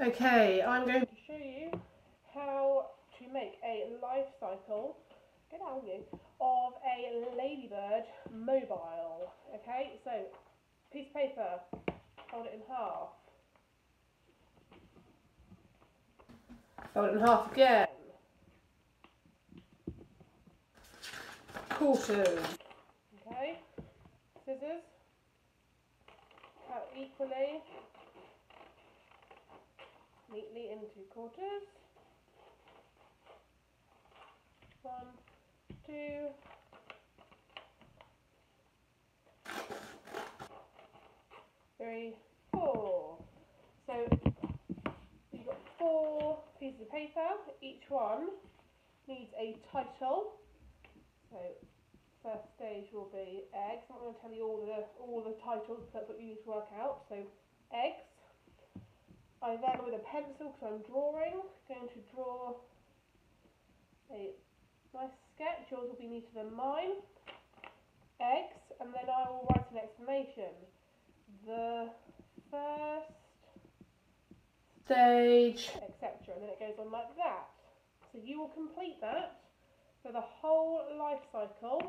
Okay, I'm going to show you how to make a life cycle, get out of you, of a ladybird mobile. Okay, so piece of paper, fold it in half. Fold it in half again. Quarters. Okay, scissors, cut equally into quarters. One, two, three, four. So you've got four pieces of paper. Each one needs a title. So first stage will be eggs. I'm not going to tell you all the all the titles, but what you need to work out. So eggs. I then, with a pencil, because I'm drawing, going to draw a nice sketch. Yours will be neater than mine. Eggs, and then I will write an explanation. The first stage, etc. And then it goes on like that. So you will complete that for the whole life cycle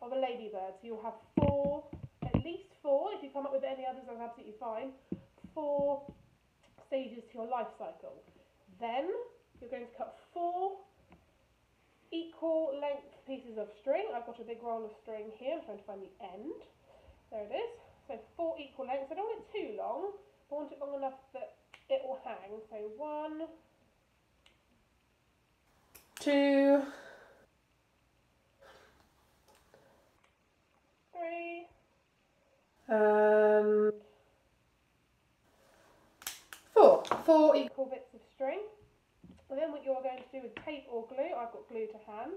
of a ladybird. So you'll have four, at least four. If you come up with any others, that's absolutely fine. Four stages to your life cycle. Then you're going to cut four equal length pieces of string. I've got a big roll of string here. I'm trying to find the end. There it is. So four equal lengths. I don't want it too long. I want it long enough that it will hang. So one, two, three, and four. Equal bits of string. And then what you're going to do with tape or glue, I've got glue to hand,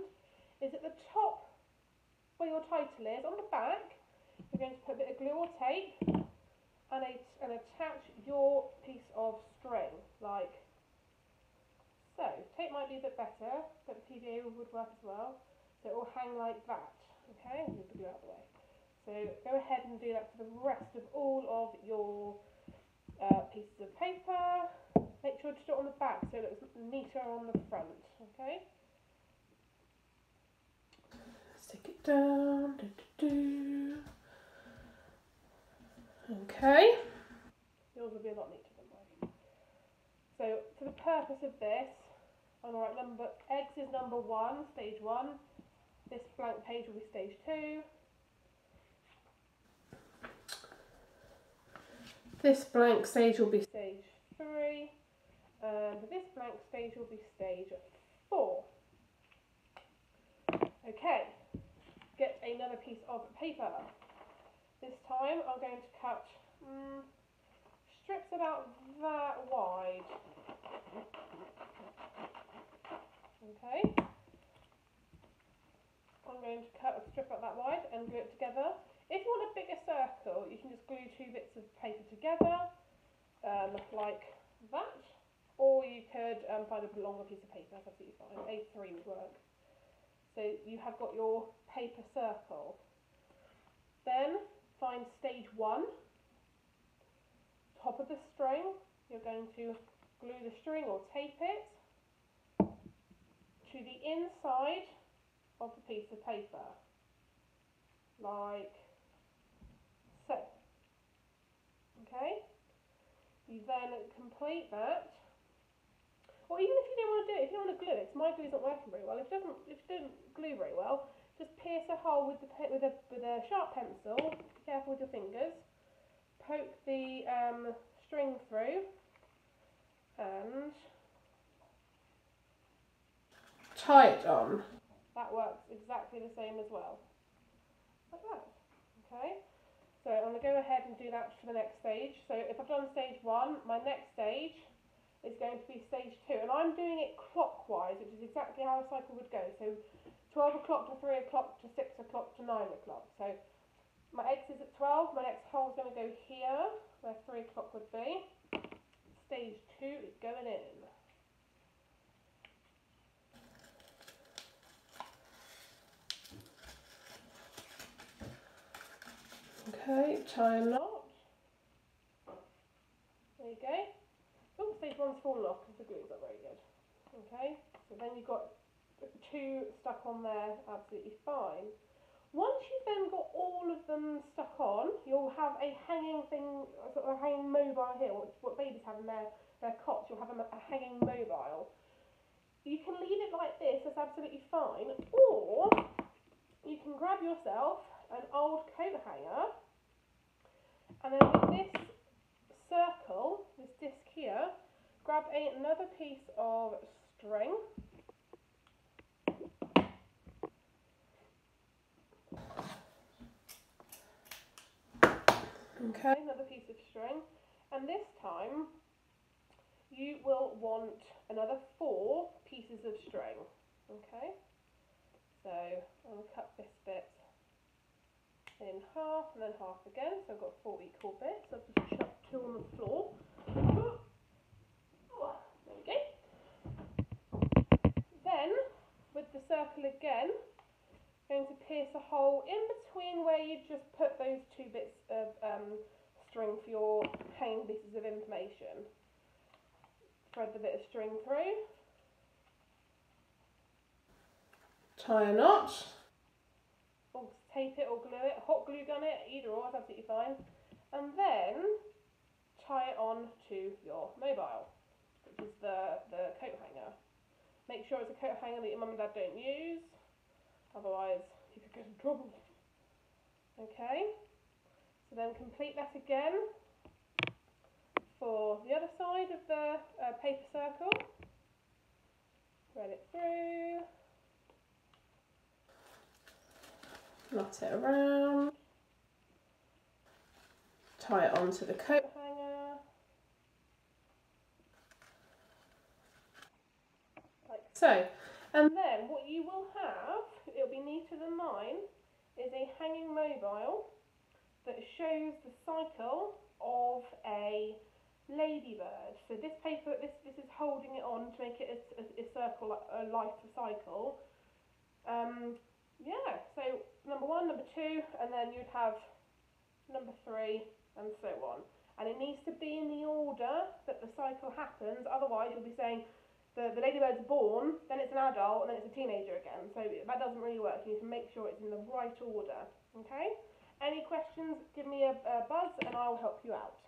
is at the top where your title is, on the back, you're going to put a bit of glue or tape and, a, and attach your piece of string, like so. Tape might be a bit better, but PVA would work as well. So it will hang like that, okay? Move the glue out the way. So go ahead and do that for the rest of all of your uh, pieces of paper. Make sure to do it on the back so it looks neater on the front, okay? Stick it down. Do, do, do. Okay. Yours will be a lot neater than mine. So for the purpose of this, I'm going to write number, eggs is number one, stage one. This blank page will be stage two. This blank stage will be stage and this blank stage will be stage four. Okay, get another piece of paper. This time I'm going to cut mm, strips about that wide. Okay, I'm going to cut a strip about that wide and glue it together. If you want a bigger circle, you can just glue two bits of paper together, um, like that, or you could um, find a longer piece of paper, that's absolutely fine. A3 would work. So you have got your paper circle. Then find stage one, top of the string, you're going to glue the string or tape it to the inside of the piece of paper, like so. Okay? You then complete that. Or even if you don't want to do it, if you don't want to glue it, my glue's not working very well. If it doesn't, if it doesn't glue very well, just pierce a hole with the with a with a sharp pencil. Be careful with your fingers. Poke the um, string through, and tie it on. That works exactly the same as well. Like that. Okay. So I'm going to go ahead and do that for the next stage. So if I've done stage one, my next stage is going to be stage two. And I'm doing it clockwise, which is exactly how a cycle would go. So 12 o'clock to 3 o'clock to 6 o'clock to 9 o'clock. So my X is at 12, my next hole is going to go here, where 3 o'clock would be. Stage two is going in. Okay, time a knot. There you go. Oh, one's fallen off because the glue's not very good. Okay, so then you've got two stuck on there, absolutely fine. Once you've then got all of them stuck on, you'll have a hanging thing, sort of a hanging mobile here, what, what babies have in their, their cots, you'll have a, a hanging mobile. You can leave it like this, that's absolutely fine, or you can grab yourself an old coat hanger, and then with this circle, this disc here, grab a, another piece of string, Okay, another piece of string. And this time you will want another four pieces of string. Okay, so I'll cut this bit in half and then half again. So I've got four equal bits. I'll just chuck two on the floor. There we go. Then, with the circle again, pierce a hole in between where you just put those two bits of um, string for your hanging pieces of information. Thread the bit of string through. Tie a knot. Or tape it or glue it, hot glue gun it, either or is absolutely fine. And then tie it on to your mobile, which is the, the coat hanger. Make sure it's a coat hanger that your mum and dad don't use otherwise you could get in trouble. Okay, so then complete that again for the other side of the uh, paper circle. Thread it through, knot it around, tie it onto the coat hanger. Like so. And then what you will have, it'll be neater than mine, is a hanging mobile that shows the cycle of a ladybird. So this paper, this, this is holding it on to make it a, a, a circle, a life cycle. Um, yeah, so number one, number two, and then you'd have number three, and so on. And it needs to be in the order that the cycle happens, otherwise you'll be saying the, the ladybird's born, then it's an adult, and then it's a teenager again. So that doesn't really work. You need to make sure it's in the right order. Okay? Any questions, give me a, a buzz and I'll help you out.